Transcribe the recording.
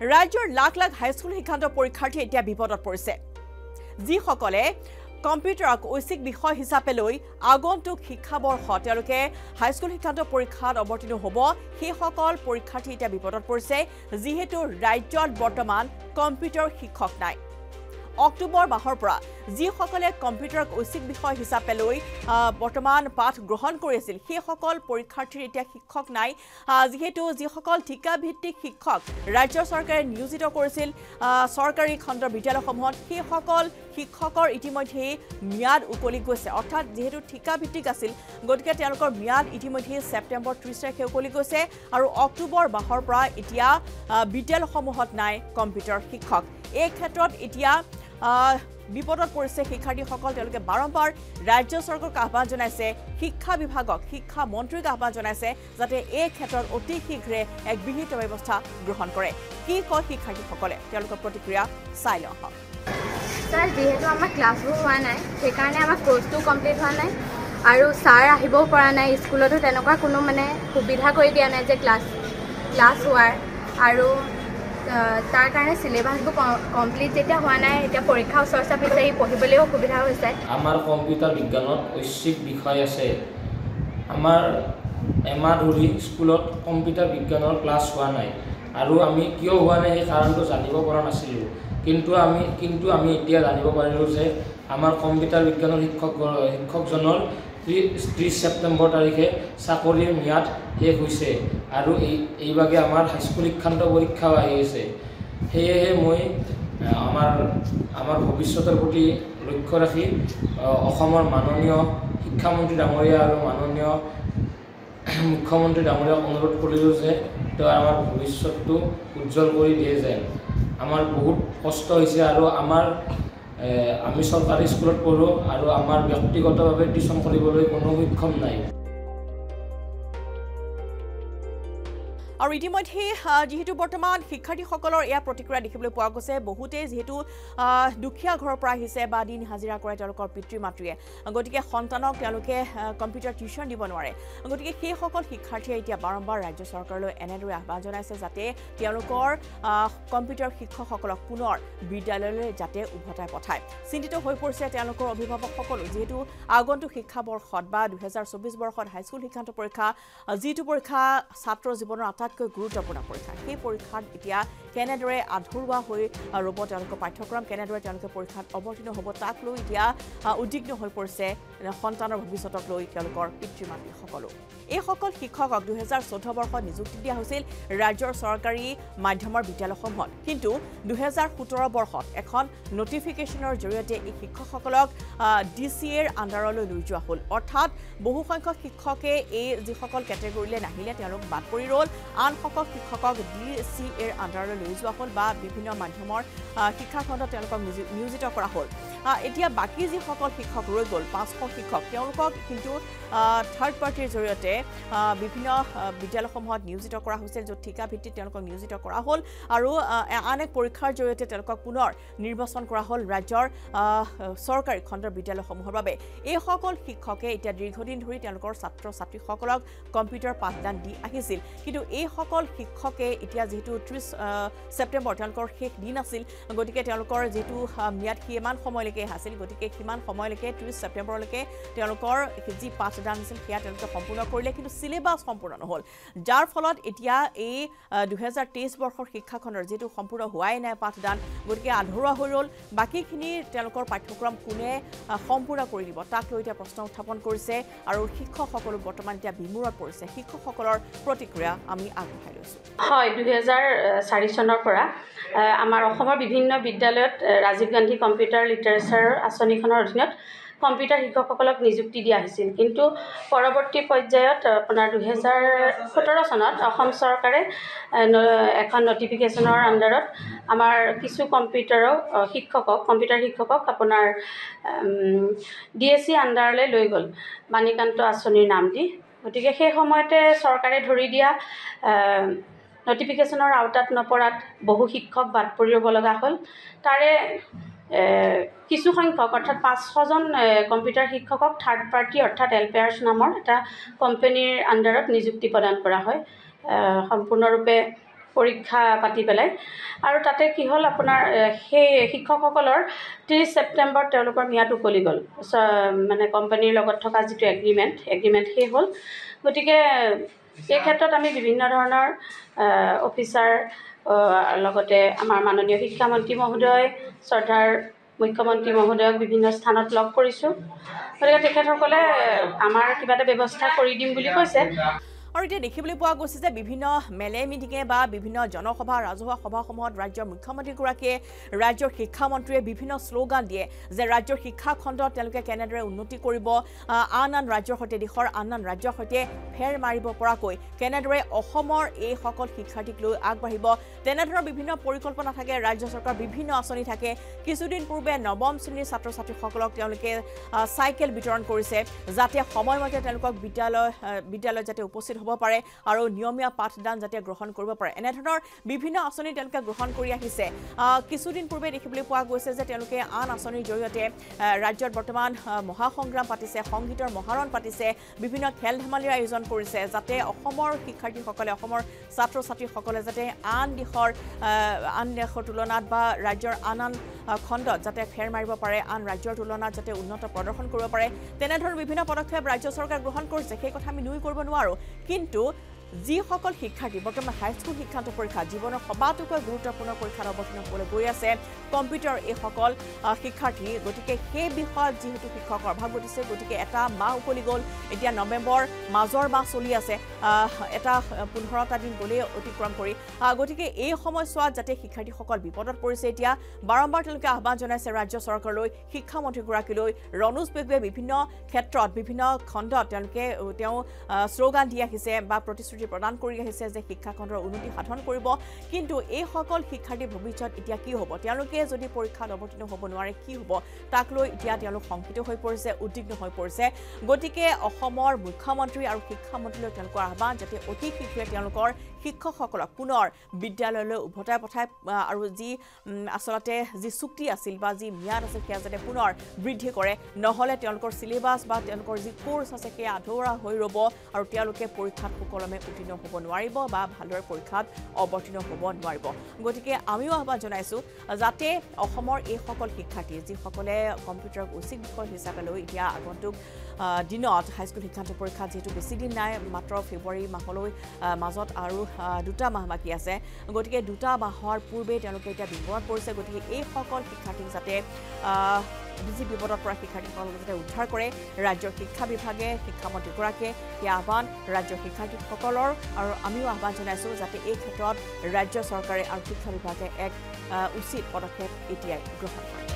ৰাজ্যৰ লাখ লাখ হাইস্কুল শিক্ষান্ত পৰীক্ষাৰ্থী এতিয়া বিপদত পৰিছে। যিসকলে কম্পিউটাৰক ঐচ্ছিক বিষয় হিচাপে লৈ আগন্তুক শিক্ষাবৰ্ষ তেওঁলোকে হাইস্কুল শিক্ষান্ত পৰীক্ষাত অৱতীৰ্ণ হ'ব সেইসকল পৰীক্ষাৰ্থী এতিয়া বিপদত পৰিছে যিহেতু ৰাজ্যত বৰ্তমান কম্পিউটাৰ শিক্ষক নাই। অক্টোবৰ মাহৰ পৰা যিসকলে কম্পিউটাৰক ঐচ্ছিক বিষয় হিচাপে লৈ বৰ্তমান পাঠ গ্ৰহণ কৰি আছিল সেইসকল পৰীক্ষাৰ্থীৰ এতিয়া শিক্ষক নাই। যিহেতু যিসকল ঠিকাভিত্তিক শিক্ষক ৰাজ্য চৰকাৰে নিয়োজিত কৰিছিল চৰকাৰী খণ্ডৰ বিদ্যালয়সমূহত সেইসকল শিক্ষকৰ ইতিমধ্যেই ম্যাদ উকলি গৈছে। অৰ্থাৎ যিহেতু ঠিকাভিত্তিক আছিল গতিকে তেওঁলোকৰ ম্যাদ ইতিমধ্যেই ছেপ্টেম্বৰ ত্ৰিছ তাৰিখে উকলি গৈছে আৰু অক্টোবৰ মাহৰ পৰা এতিয়া বিদ্যালয়সমূহত নাই কম্পিউটাৰ শিক্ষক। এই ক্ষেত্ৰত এতিয়া বিপদত পৰিছে শিক্ষাৰ্থীসকল তেওঁলোকে বাৰম্বাৰ ৰাজ্য চৰকাৰক আহ্বান জনাইছে শিক্ষা বিভাগক শিক্ষা মন্ত্ৰীক আহ্বান জনাইছে যাতে এই ক্ষেত্ৰত অতি শীঘ্ৰে এক বিহিত ব্যৱস্থা গ্ৰহণ কৰে। কি কয় শিক্ষাৰ্থীসকলে? তেওঁলোকৰ প্ৰতিক্ৰিয়া চাই লওঁ আহক। ছাৰ যিহেতু আমাৰ ক্লাছবোৰ হোৱা নাই সেইকাৰণে আমাৰ কৰ্চটো কমপ্লিট হোৱা নাই আৰু ছাৰ আহিবও পৰা নাই স্কুলতো তেনেকুৱা কোনো মানে সুবিধা কৰি দিয়া নাই যে ক্লাছ ক্লাছ হোৱাৰ। আৰু তাৰ কাৰণে চিলেবাছবোৰ কমপ্লিট যেতিয়া হোৱা নাই এতিয়া পৰীক্ষা ওচৰ চাপিছে পঢ়িবলৈও অসুবিধা হৈছে। আমাৰ কম্পিউটাৰ বিজ্ঞানত ঐচ্ছিক বিষয় আছে। আমাৰ এমাহ ধৰি স্কুলত কম্পিউটাৰ বিজ্ঞানৰ ক্লাছ হোৱা নাই। আৰু আমি কিয় হোৱা নাই সেই কাৰণটো জানিব পৰা নাছিলোঁ। কিন্তু আমি কিন্তু আমি এতিয়া জানিব পাৰিলোঁ যে আমাৰ কম্পিউটাৰ বিজ্ঞানৰ শিক্ষক শিক্ষকজনৰ ত্ৰিছ ছেপ্টেম্বৰ তাৰিখে চাকৰিৰ ম্যাদ শেষ হৈছে। আৰু এই এইভাগে আমাৰ হাইস্কুল শিক্ষান্ত পৰীক্ষাও আহি আছে। সেয়েহে মই আমাৰ আমাৰ ভৱিষ্যতৰ প্ৰতি লক্ষ্য ৰাখি অসমৰ মাননীয় শিক্ষামন্ত্ৰী ডাঙৰীয়া আৰু মাননীয় মুখ্যমন্ত্ৰী ডাঙৰীয়াক অনুৰোধ কৰিলোঁ যে তেওঁ আমাৰ ভৱিষ্যতটো উজ্জ্বল কৰি দিয়ে যেন। আমাৰ বহুত কষ্ট হৈছে আৰু আমাৰ আমি চৰকাৰী স্কুলত পঢ়োঁ আৰু আমাৰ ব্যক্তিগতভাৱে টিউশ্যন কৰিবলৈ কোনো সক্ষম নাই। আৰু ইতিমধ্যে যিহেতু বৰ্তমান শিক্ষাৰ্থীসকলৰ এয়া প্ৰতিক্ৰিয়া দেখিবলৈ পোৱা গৈছে বহুতেই যিহেতু দুখীয়া ঘৰৰ পৰা আহিছে বা দিন হাজিৰা কৰে তেওঁলোকৰ পিতৃ মাতৃয়ে গতিকে সন্তানক তেওঁলোকে কম্পিউটাৰ টিউশ্যন দিব নোৱাৰে। গতিকে সেইসকল শিক্ষাৰ্থীয়ে এতিয়া বাৰম্বাৰ ৰাজ্য চৰকাৰলৈ এনেদৰে আহ্বান জনাইছে যাতে তেওঁলোকৰ কম্পিউটাৰ শিক্ষকসকলক পুনৰ বিদ্যালয়লৈ যাতে উভতাই পঠায়। চিন্তিত হৈ পৰিছে তেওঁলোকৰ অভিভাৱকসকলো যিহেতু আগন্তুক শিক্ষাবৰ্ষত বা দুহেজাৰ চৌবিছ বৰ্ষত হাইস্কুল শিক্ষান্ত পৰীক্ষা যিটো পৰীক্ষা ছাত্ৰ জীৱনৰ আটাইতকৈ গুৰুত্বপূৰ্ণ পৰীক্ষা। সেই পৰীক্ষাত এতিয়া কেনেদৰে আধৰুৱা হৈ ৰ'ব তেওঁলোকৰ পাঠ্যক্ৰম কেনেদৰে তেওঁলোকে পৰীক্ষাত অৱতীৰ্ণ হ'ব তাক লৈ এতিয়া উদ্বিগ্ন হৈ পৰিছে সন্তানৰ ভৱিষ্যতক লৈ তেওঁলোকৰ পিতৃ মাতৃসকলো এইসকল শিক্ষকক দুহেজাৰ চৈধ্য বৰ্ষত নিযুক্তি দিয়া হৈছিল ৰাজ্যৰ চৰকাৰী মাধ্যমৰ বিদ্যালয়সমূহত। কিন্তু দুহেজাৰ সোতৰ বৰ্ষত এখন নটিফিকেশ্যনৰ জৰিয়তে এই শিক্ষকসকলক ডি চি এৰ আণ্ডাৰলৈ লৈ যোৱা হ'ল। অৰ্থাৎ বহুসংখ্যক শিক্ষকে এই যিসকল কেটেগৰীলৈ নাহিলে তেওঁলোক বাদ পৰি ৰ'ল। আনসকল শিক্ষকক ডি চি এৰ আণ্ডাৰলৈ লৈ যোৱা হ'ল বা বিভিন্ন মাধ্যমৰ শিক্ষাখণ্ডত তেওঁলোকক নিযো- নিয়োজিত কৰা হ'ল। এতিয়া বাকী যিসকল শিক্ষক ৰৈ গ'ল পাঁচশ শিক্ষক তেওঁলোকক কিন্তু থাৰ্ড পাৰ্টিৰ জৰিয়তে বিভিন্ন বিদ্যালয়সমূহত নিয়োজিত কৰা হৈছিল য'ত ঠিকা ভিত্তিত তেওঁলোকক নিয়োজিত কৰা হ'ল আৰু আন এক পৰীক্ষাৰ জৰিয়তে তেওঁলোকক পুনৰ নিৰ্বাচন কৰা হ'ল ৰাজ্যৰ চৰকাৰী খণ্ডৰ বিদ্যালয়সমূহৰ বাবে। এইসকল শিক্ষকে এতিয়া দীৰ্ঘদিন ধৰি তেওঁলোকৰ ছাত্ৰ ছাত্ৰীসকলক কম্পিউটাৰ পাঠদান দি আহিছিল। কিন্তু এইসকল শিক্ষকে এতিয়া যিহেতু ত্ৰিছ ছেপ্টেম্বৰ তেওঁলোকৰ শেষ দিন আছিল গতিকে তেওঁলোকৰ যিটো ম্যাদ সিমান সময়লৈকে আছিল গতিকে সিমান সময়লৈকে ত্ৰিছ ছেপ্টেম্বৰলৈকে তেওঁলোকৰ যি পাঠদান আছিল সেয়া তেওঁলোকে সম্পূৰ্ণ কৰিলে কিন্তু চিলেবাছ সম্পূৰ্ণ নহ'ল। যাৰ ফলত এতিয়া এই দুহেজাৰ তেইছ বৰ্ষৰ শিক্ষাখণ্ডৰ যিটো সম্পূৰ্ণ হোৱাই নাই পাঠদান গতিকে আধৰুৱা হৈ ৰ'ল। বাকীখিনি তেওঁলোকৰ পাঠ্যক্ৰম কোনে সম্পূৰ্ণ কৰি দিব তাক লৈ এতিয়া প্ৰশ্ন উত্থাপন কৰিছে আৰু শিক্ষকসকলো বৰ্তমান এতিয়া বিমূৰত পৰিছে। শিক্ষকসকলৰ প্ৰতিক্ৰিয়া আমি আগবঢ়াই লৈছোঁ। হয় দুহেজাৰ চাৰি চনৰ পৰা আমাৰ অসমৰ বিভিন্ন বিদ্যালয়ত ৰাজীৱ গান্ধী কম্পিউটাৰ লিটাৰেচাৰ আঁচনিখনৰ অধীনত কম্পিউটাৰ শিক্ষকসকলক নিযুক্তি দিয়া হৈছিল। কিন্তু পৰৱৰ্তী পৰ্যায়ত আপোনাৰ দুহেজাৰ সোতৰ চনত অসম চৰকাৰে এখন নটিফিকেশ্যনৰ আণ্ডাৰত আমাৰ কিছু কম্পিউটাৰক শিক্ষকক কম্পিউটাৰ শিক্ষকক আপোনাৰ ডি এছ চি আণ্ডাৰলৈ লৈ গ'ল। বাণীকান্ত আঁচনিৰ নাম দি। গতিকে সেই সময়তে চৰকাৰে ধৰি দিয়া নটিফিকেশ্যনৰ আওতাত নপৰাত বহু শিক্ষক বাদ পৰি ৰ'ব লগা হ'ল। তাৰে কিছু সংখ্যক অৰ্থাৎ পাঁচশজন কম্পিউটাৰ শিক্ষকক থাৰ্ড পাৰ্টি অৰ্থাৎ এলপেয়াৰ্ছ নামৰ এটা কোম্পেনীৰ আণ্ডাৰত নিযুক্তি প্ৰদান কৰা হয়। সম্পূৰ্ণৰূপে পৰীক্ষা পাতি পেলাই। আৰু তাতে কি হ'ল আপোনাৰ সেই শিক্ষকসকলৰ ত্ৰিছ ছেপ্টেম্বৰত তেওঁলোকৰ ম্যাদ উকলি গ'ল। মানে কোম্পানীৰ লগত থকা যিটো এগ্ৰিমেণ্ট এগ্ৰিমেণ্ট শেষ হ'ল। গতিকে এই ক্ষেত্ৰত আমি বিভিন্ন ধৰণৰ অফিচাৰ লগতে আমাৰ মাননীয় শিক্ষামন্ত্ৰী মহোদয় শ্ৰদ্ধাৰ মুখ্যমন্ত্ৰী মহোদয়ক বিভিন্ন স্থানত লগ কৰিছোঁ। গতিকে তেখেতসকলে আমাৰ কিবা এটা ব্যৱস্থা কৰি দিম বুলি কৈছে। আৰু এতিয়া দেখিবলৈ পোৱা গৈছে যে বিভিন্ন মেলে মিটিঙে বা বিভিন্ন জনসভা ৰাজহুৱা সভাসমূহত ৰাজ্যৰ মুখ্যমন্ত্ৰীগৰাকীয়ে ৰাজ্যৰ শিক্ষামন্ত্ৰীয়ে বিভিন্ন শ্লোগান দিয়ে যে ৰাজ্যৰ শিক্ষা খণ্ডত তেওঁলোকে কেনেদৰে উন্নতি কৰিব আন আন ৰাজ্যৰ সৈতে দেশৰ আন আন ৰাজ্যৰ সৈতে ফেৰ মাৰিব পৰাকৈ কেনেদৰে অসমৰ এইসকল শিক্ষাৰ্থীক লৈ আগবাঢ়িব তেনেধৰণৰ বিভিন্ন পৰিকল্পনা থাকে ৰাজ্য চৰকাৰৰ বিভিন্ন আঁচনি থাকে। কিছুদিন পূৰ্বে নৱম শ্ৰেণীৰ ছাত্ৰ ছাত্ৰীসকলক তেওঁলোকে চাইকেল বিতৰণ কৰিছে যাতে সময়মতে তেওঁলোকক বিদ্যালয় বিদ্যালয়ত যাতে উপস্থিত হ'ব পাৰে আৰু নিয়মীয়া পাঠদান যাতে গ্ৰহণ কৰিব পাৰে। এনেধৰণৰ বিভিন্ন আঁচনি তেওঁলোকে গ্ৰহণ কৰি আহিছে। আহ, কিছুদিন পূৰ্বে দেখিবলৈ পোৱা গৈছে যে তেওঁলোকে আন আঁচনিৰ জৰিয়তে ৰাজ্যত বৰ্তমান মহাসংগ্ৰাম পাতিছে সংগীতৰ মহাৰণ পাতিছে বিভিন্ন খেল ধেমালিৰ আয়োজন কৰিছে যাতে অসমৰ শিক্ষাৰ্থীসকলে অসমৰ ছাত্ৰ ছাত্ৰীসকলে যাতে আন দেশৰ আন দেশৰ তুলনাত বা ৰাজ্যৰ আন আন খণ্ডত যাতে ফেৰ মাৰিব পাৰে আন ৰাজ্যৰ তুলনাত যাতে উন্নত প্ৰদৰ্শন কৰিব পাৰে। তেনেধৰণৰ বিভিন্ন পদক্ষেপ ৰাজ্য চৰকাৰে গ্ৰহণ কৰিছে সেই কথা আমি নুই কৰিব নোৱাৰোঁ। কিন্তু যিসকল শিক্ষাৰ্থী বৰ্তমান হাইস্কুল শিক্ষান্ত পৰীক্ষা জীৱনৰ সবাতোকৈ গুৰুত্বপূৰ্ণ পৰীক্ষাত অৱতীৰ্ণ হ'বলৈ গৈ আছে কম্পিউটাৰ এইসকল শিক্ষাৰ্থী। গতিকে সেই বিষয়ত যিহেতু শিক্ষকৰ অভাৱ ঘটিছে গতিকে এটা মাহ উকলি গ'ল। এতিয়া নৱেম্বৰ মাজৰ মাহ চলি আছে। এটা পোন্ধৰটা দিন গ'লেই অতিক্ৰম কৰি। গতিকে এই সময়ছোৱাত যাতে শিক্ষাৰ্থীসকল বিপদত পৰিছে এতিয়া বাৰম্বাৰ তেওঁলোকে আহ্বান জনাইছে ৰাজ্য চৰকাৰলৈ শিক্ষামন্ত্ৰীগৰাকীলৈ। ৰণোজ পেগুৱে বিভিন্ন ক্ষেত্ৰত বিভিন্ন খণ্ডত তেওঁলোকে তেওঁ শ্লোগান দি আহিছে বা প্ৰতিশ্ৰুতি প্ৰদান কৰি আহিছে যে শিক্ষাখণ্ডৰ উন্নতি সাধন কৰিব। কিন্তু এইসকল শিক্ষাৰ্থীৰ ভৱিষ্যত এতিয়া কি হ'ব? তেওঁলোকে যদি পৰীক্ষাত অৱতীৰ্ণ হ'ব নোৱাৰে কি হ'ব? তাক লৈ এতিয়া তেওঁলোক শংকিত হৈ পৰিছে উদ্বিগ্ন হৈ পৰিছে। গতিকে অসমৰ মুখ্যমন্ত্ৰী আৰু শিক্ষামন্ত্ৰীলৈ তেওঁলোকৰ আহ্বান যাতে অতি শীঘ্ৰে তেওঁলোকৰ শিক্ষকসকলক পুনৰ বিদ্যালয়লৈ উভতাই পঠায় আৰু যি আচলতে যি চুক্তি আছিল বা যি ম্যাদ আছিল সেয়া যাতে পুনৰ বৃদ্ধি কৰে। নহ'লে তেওঁলোকৰ চিলেবাছ বা তেওঁলোকৰ যি কোৰ্চ আছে সেয়া আধৰুৱা হৈ ৰ'ব আৰু তেওঁলোকে পৰীক্ষাত সুকলমে উত্তীৰ্ণ হ'ব নোৱাৰিব বা ভালদৰে পৰীক্ষাত অৱতীৰ্ণ হ'ব নোৱাৰিব। গতিকে আমিও আহ্বান জনাইছোঁ যাতে অসমৰ এইসকল শিক্ষাৰ্থী যিসকলে কম্পিউটাৰক ঐচ্ছিক বিষয় হিচাপে লৈ এতিয়া আগন্তুক দিনত হাইস্কুল শিক্ষান্ত পৰীক্ষা যিহেতু বেছি দিন নাই মাত্ৰ ফেব্ৰুৱাৰী মাহলৈ মাজত আৰু দুটা মাহ বাকী আছে। গতিকে দুটা মাহৰ পূৰ্বে তেওঁলোকে এতিয়া বিপদত পৰিছে গতিকে এইসকল শিক্ষাৰ্থীক যাতে যি বিপদত পৰা শিক্ষাৰ্থীসকলক যাতে উদ্ধাৰ কৰে ৰাজ্যৰ শিক্ষা বিভাগে শিক্ষামন্ত্ৰীগৰাকীয়ে সেই আহ্বান ৰাজ্যৰ শিক্ষাৰ্থীসকলৰ আৰু আমিও আহ্বান জনাইছোঁ যাতে এই ক্ষেত্ৰত ৰাজ্য চৰকাৰে আৰু শিক্ষা বিভাগে এক উচিত পদক্ষেপ এতিয়াই গ্ৰহণ কৰে।